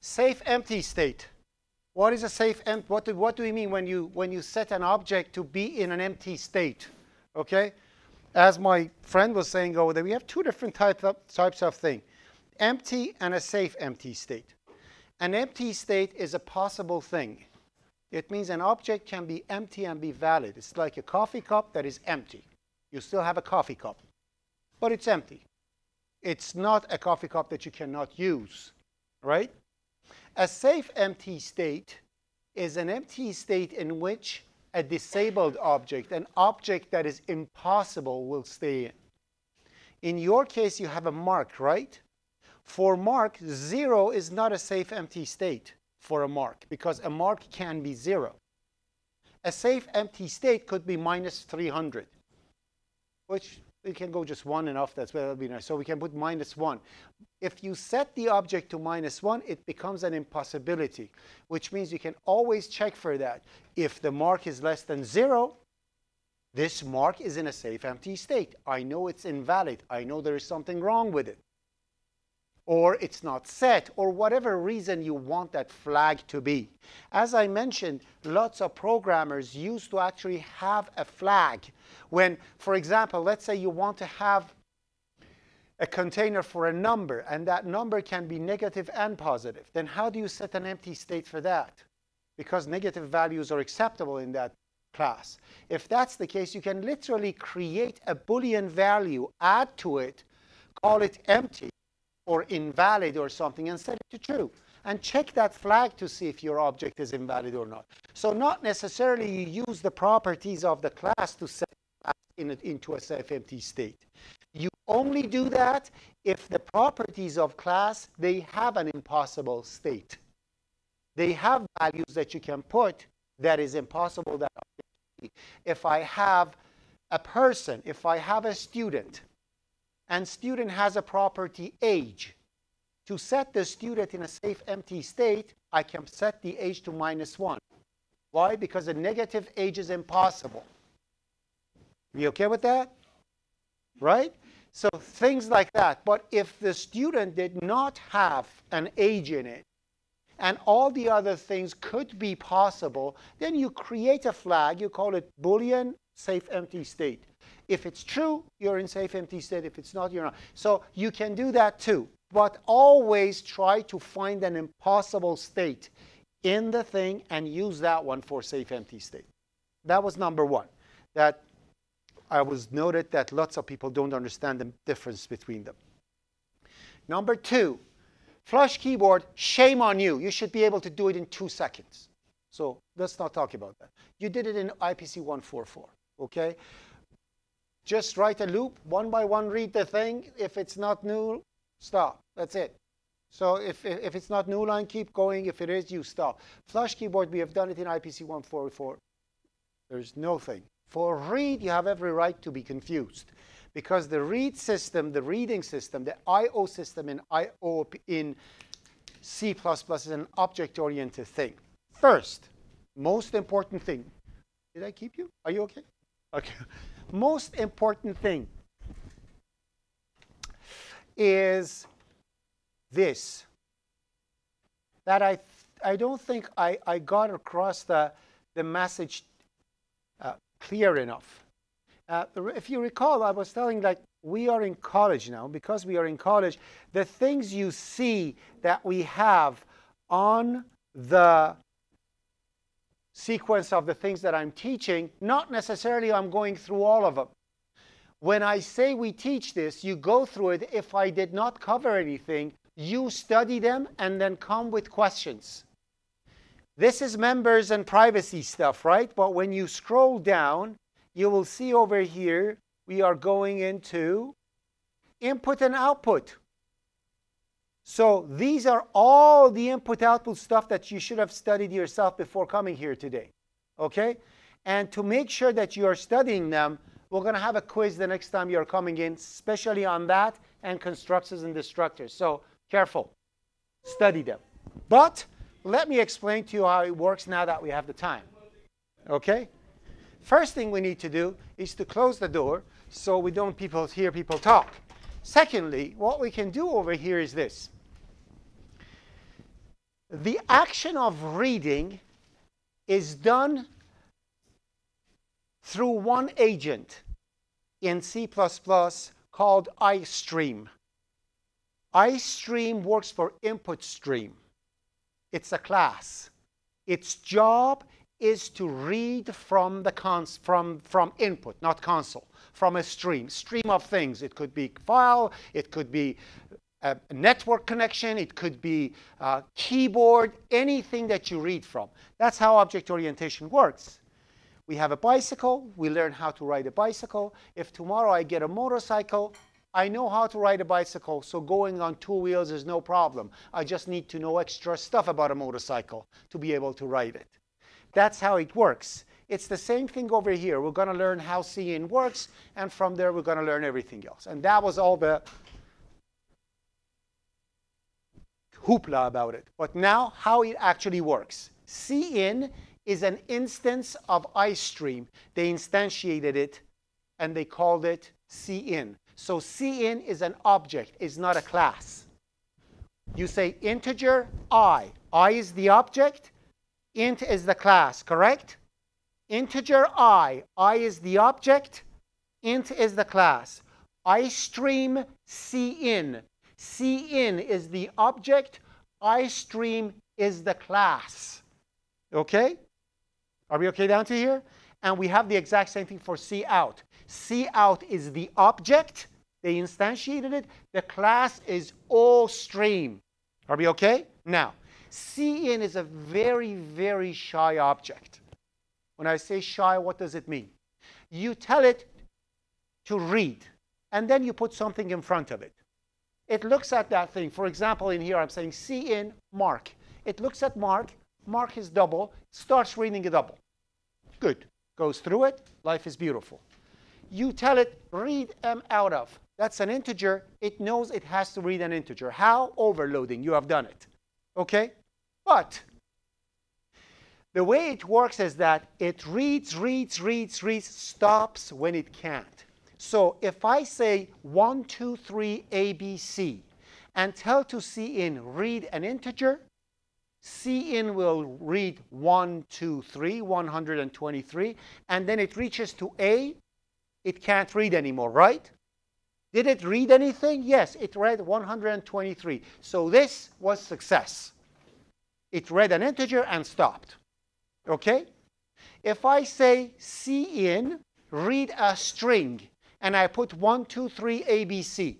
Safe empty state. What is a safe empty? What do, what do we mean when you, when you set an object to be in an empty state? Okay? As my friend was saying over there, we have two different types of, types of thing. Empty and a safe empty state. An empty state is a possible thing. It means an object can be empty and be valid. It's like a coffee cup that is empty. You still have a coffee cup, but it's empty. It's not a coffee cup that you cannot use, right? A safe empty state is an empty state in which a disabled object, an object that is impossible, will stay in. In your case, you have a mark, right? For mark, zero is not a safe empty state for a mark because a mark can be zero. A safe empty state could be minus 300, which we can go just one and off. That's that'll be nice. So we can put minus one. If you set the object to minus one, it becomes an impossibility, which means you can always check for that. If the mark is less than zero, this mark is in a safe empty state. I know it's invalid. I know there is something wrong with it or it's not set, or whatever reason you want that flag to be. As I mentioned, lots of programmers used to actually have a flag. When, for example, let's say you want to have a container for a number, and that number can be negative and positive. Then how do you set an empty state for that? Because negative values are acceptable in that class. If that's the case, you can literally create a Boolean value, add to it, call it empty, or invalid or something and set it to true. And check that flag to see if your object is invalid or not. So not necessarily you use the properties of the class to set in it into a safe empty state. You only do that if the properties of class, they have an impossible state. They have values that you can put that is impossible that if I have a person, if I have a student, and student has a property age. To set the student in a safe empty state, I can set the age to minus 1. Why? Because a negative age is impossible. You okay with that? Right? So things like that. But if the student did not have an age in it, and all the other things could be possible, then you create a flag, you call it Boolean safe empty state. If it's true, you're in safe empty state. If it's not, you're not. So you can do that too. But always try to find an impossible state in the thing and use that one for safe empty state. That was number one. That I was noted that lots of people don't understand the difference between them. Number two, flush keyboard, shame on you. You should be able to do it in two seconds. So let's not talk about that. You did it in IPC 144, okay? Just write a loop, one by one read the thing. If it's not new, stop. That's it. So if, if it's not new line, keep going. If it is, you stop. Flush keyboard, we have done it in IPC 144. There's no thing. For read, you have every right to be confused because the read system, the reading system, the I.O. system in I.O. in C++ is an object-oriented thing. First, most important thing. Did I keep you? Are you okay? Okay most important thing is this that I, I don't think I, I got across the, the message uh, clear enough. Uh, if you recall, I was telling like we are in college now. Because we are in college, the things you see that we have on the sequence of the things that I'm teaching, not necessarily I'm going through all of them. When I say we teach this, you go through it. If I did not cover anything, you study them and then come with questions. This is members and privacy stuff, right? But when you scroll down, you will see over here, we are going into input and output. So these are all the input-output stuff that you should have studied yourself before coming here today. Okay? And to make sure that you are studying them, we're going to have a quiz the next time you're coming in, especially on that and constructors and destructors. So careful. Study them. But let me explain to you how it works now that we have the time. Okay? First thing we need to do is to close the door so we don't people hear people talk. Secondly, what we can do over here is this. The action of reading is done through one agent in C++ called iStream. iStream works for input stream. It's a class. Its job is to read from the cons from, from input, not console, from a stream, stream of things. It could be file, it could be a network connection, it could be a keyboard, anything that you read from. That's how object orientation works. We have a bicycle, we learn how to ride a bicycle. If tomorrow I get a motorcycle, I know how to ride a bicycle, so going on two wheels is no problem. I just need to know extra stuff about a motorcycle to be able to ride it. That's how it works. It's the same thing over here. We're going to learn how CIN works, and from there we're going to learn everything else. And that was all the hoopla about it. But now, how it actually works. CIN is an instance of iStream. They instantiated it, and they called it CIN. So CIN is an object, It's not a class. You say integer i. i is the object, int is the class, correct? Integer i. i is the object, int is the class. iStream CIN. CIN is the object, I stream is the class. Okay? Are we okay down to here? And we have the exact same thing for cout. C out is the object. They instantiated it. The class is ostream. Are we okay? Now, CIN is a very, very shy object. When I say shy, what does it mean? You tell it to read, and then you put something in front of it. It looks at that thing. For example, in here, I'm saying CIN mark. It looks at mark. Mark is double. Starts reading a double. Good. Goes through it. Life is beautiful you tell it, read m out of. That's an integer. It knows it has to read an integer. How? Overloading. You have done it. Okay? But the way it works is that it reads, reads, reads, reads, stops when it can't. So if I say 1, 2, 3, ABC, and tell to CIN read an integer, CIN will read 1, 2, 3, 123, and then it reaches to A, it can't read anymore, right? Did it read anything? Yes, it read 123. So this was success. It read an integer and stopped. Okay? If I say CIN, read a string, and I put 1, 2, 3, ABC,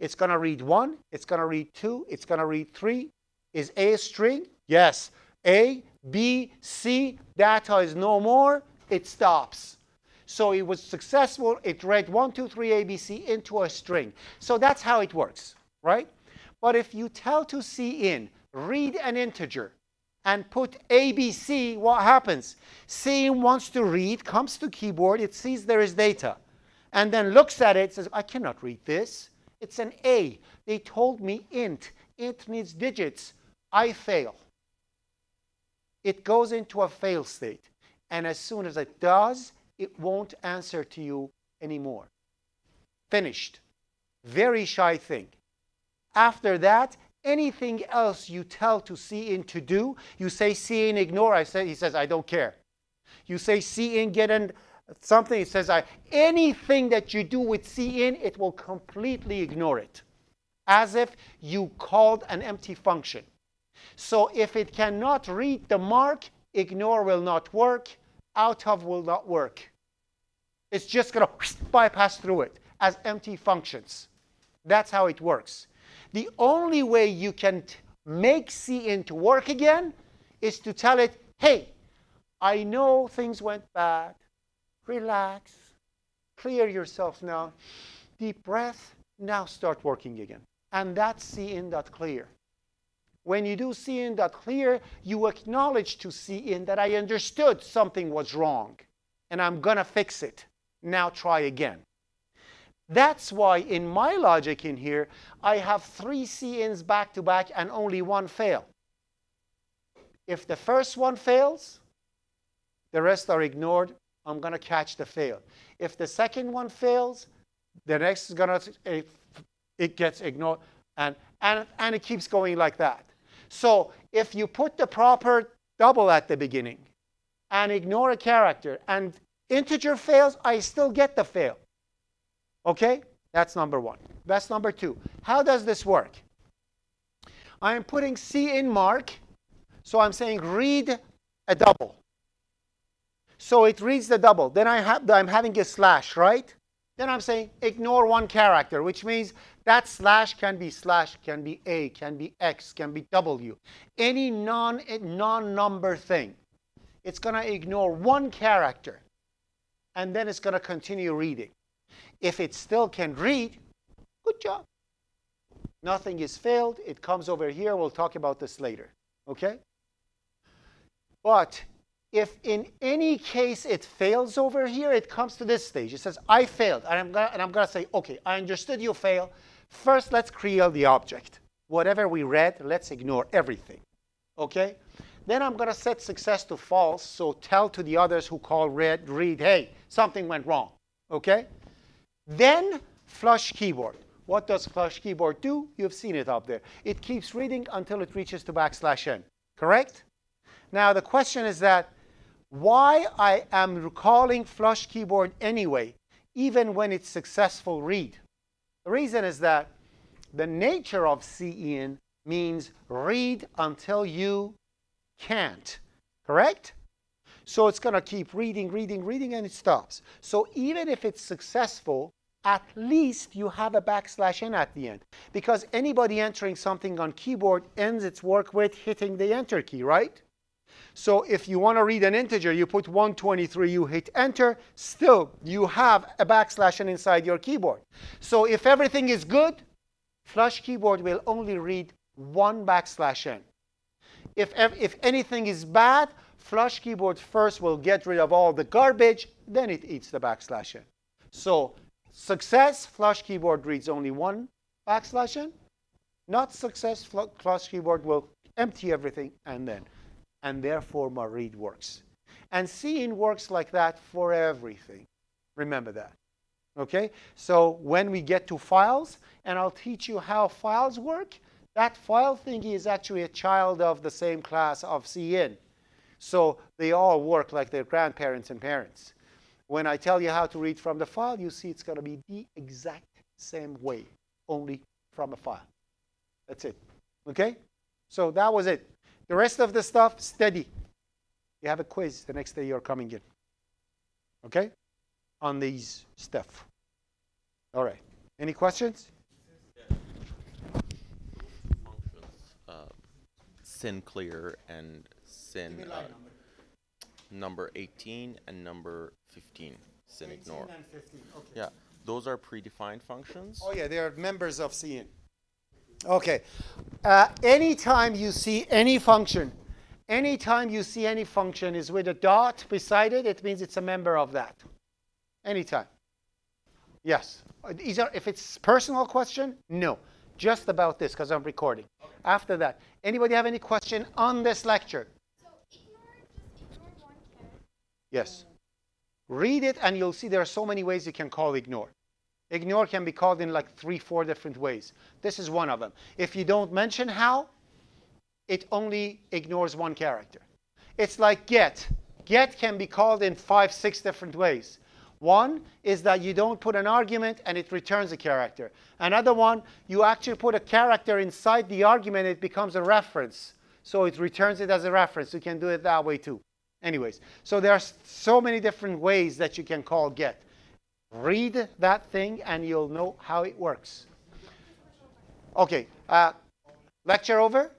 it's going to read 1, it's going to read 2, it's going to read 3. Is A a string? Yes. A, B, C, data is no more, it stops. So it was successful. It read 1, 2, 3, ABC into a string. So that's how it works, right? But if you tell to CIN, read an integer, and put ABC, what happens? CIN wants to read, comes to keyboard, it sees there is data, and then looks at it, says, I cannot read this. It's an A. They told me int. Int needs digits. I fail. It goes into a fail state. And as soon as it does, it won't answer to you anymore. Finished. Very shy thing. After that, anything else you tell to CIN to do, you say CIN ignore, I say, he says, I don't care. You say CIN get in something, he says, I, anything that you do with CIN, it will completely ignore it. As if you called an empty function. So if it cannot read the mark, ignore will not work out of will not work. It's just going to bypass through it as empty functions. That's how it works. The only way you can make CIN to work again is to tell it, hey, I know things went bad. Relax. Clear yourself now. Deep breath. Now start working again. And that's CIN.clear. When you do CIN.clear, you acknowledge to CIN that I understood something was wrong, and I'm going to fix it. Now try again. That's why in my logic in here, I have three CINs back to back and only one fail. If the first one fails, the rest are ignored. I'm going to catch the fail. If the second one fails, the next is going to, it, it gets ignored. And, and, and it keeps going like that. So if you put the proper double at the beginning and ignore a character and integer fails, I still get the fail. Okay? That's number one. That's number two. How does this work? I am putting C in mark, so I'm saying read a double. So it reads the double. Then I have, I'm having a slash, right? Then I'm saying ignore one character, which means that slash can be slash, can be A, can be X, can be W. Any non, eh, non-number thing. It's going to ignore one character, and then it's going to continue reading. If it still can read, good job. Nothing is failed. It comes over here. We'll talk about this later. Okay? But if in any case it fails over here, it comes to this stage. It says, I failed. And I'm gonna, and I'm gonna say, okay, I understood you fail. First, let's create the object. Whatever we read, let's ignore everything. Okay? Then I'm gonna set success to false, so tell to the others who call read, read, hey, something went wrong. Okay? Then flush keyboard. What does flush keyboard do? You've seen it up there. It keeps reading until it reaches to backslash n. Correct? Now the question is that why I am recalling flush keyboard anyway, even when it's successful read. The reason is that the nature of cin means read until you can't, correct? So it's going to keep reading, reading, reading, and it stops. So even if it's successful, at least you have a backslash n at the end. Because anybody entering something on keyboard ends its work with hitting the enter key, right? So if you want to read an integer, you put 123, you hit enter, still you have a backslash n inside your keyboard. So if everything is good, flush keyboard will only read one backslash n. If, if anything is bad, flush keyboard first will get rid of all the garbage, then it eats the backslash n. So success, flush keyboard reads only one backslash n. Not success, flush keyboard will empty everything and then and therefore my read works. And cin works like that for everything. Remember that. Okay? So when we get to files, and I'll teach you how files work, that file thingy is actually a child of the same class of cin. So they all work like their grandparents and parents. When I tell you how to read from the file, you see it's going to be the exact same way, only from a file. That's it. Okay? So that was it. The rest of the stuff, steady. You have a quiz the next day you're coming in. Okay? On these stuff. All right. Any questions? Uh, clear and cin uh, number. number 18 and number 15 cin ignore. Okay. Yeah, those are predefined functions. Oh yeah, they are members of cin. Okay. Uh, anytime you see any function, anytime you see any function is with a dot beside it, it means it's a member of that. Anytime. Yes. These are, if it's personal question, no. Just about this because I'm recording. Okay. After that, anybody have any question on this lecture? Yes. Read it and you'll see there are so many ways you can call ignore. Ignore can be called in like three, four different ways. This is one of them. If you don't mention how, it only ignores one character. It's like get. Get can be called in five, six different ways. One is that you don't put an argument and it returns a character. Another one, you actually put a character inside the argument, it becomes a reference. So it returns it as a reference. You can do it that way too. Anyways, so there are so many different ways that you can call get. Read that thing and you'll know how it works. Okay, uh, lecture over?